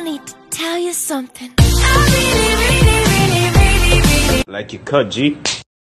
I need to tell you something. I really, really, really, really, really. Like you cut, G.